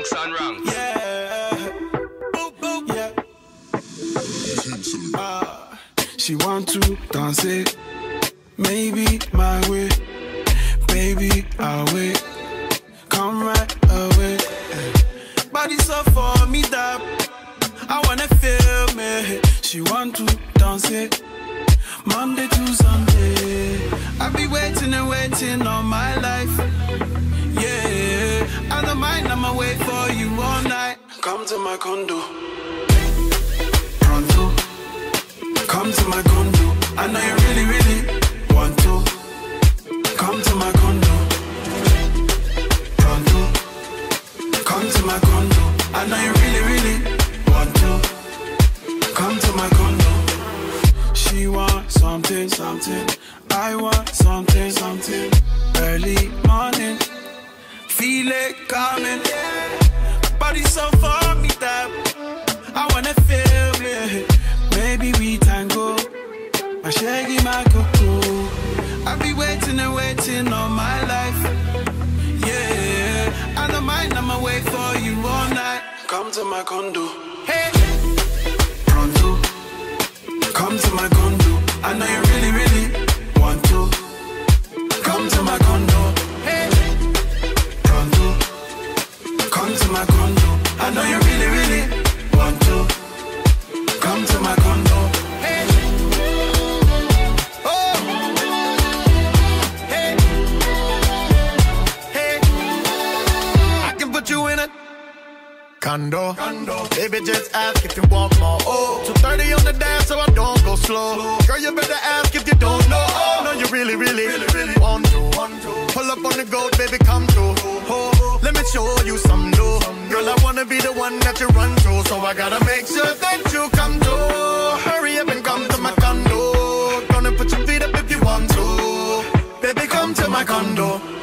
Wrong, son, wrong. Yeah. Boop, boop. Yeah. Ah, she want to dance it. Maybe my way. Baby, I'll wait. Come right away. Body so for me that I wanna feel me. She want to dance it. Monday to Sunday. I be waiting and waiting on my to my condo. Pronto. Come to my condo. I know you really, really want to. Come to my condo. Pronto. Come to my condo. I know you really, really want to. Come to my condo. She want something, something. I want something, something. Early morning. Feel it coming. Body so Maybe we tango. My shaggy, my cocoa. I be waiting and waiting all my life. Yeah, I don't mind, I'ma wait for you all night. Come to my condo. Hey, pronto. Come to my condo. I know you really, really want to. Come to my condo. Hey, pronto. Come to my condo. I know you really Condo. Baby, just ask if you want more. Oh, 230 on the dance, so I don't go slow. Girl, you better ask if you don't know. Oh, no, you really, really, really, really want to. Pull up on the goat, baby, come through. Oh, let me show you some new. Girl, I wanna be the one that you run to, so I gotta make sure that you come through. Hurry up and come to my condo. Gonna put your feet up if you want to. Baby, come to my condo.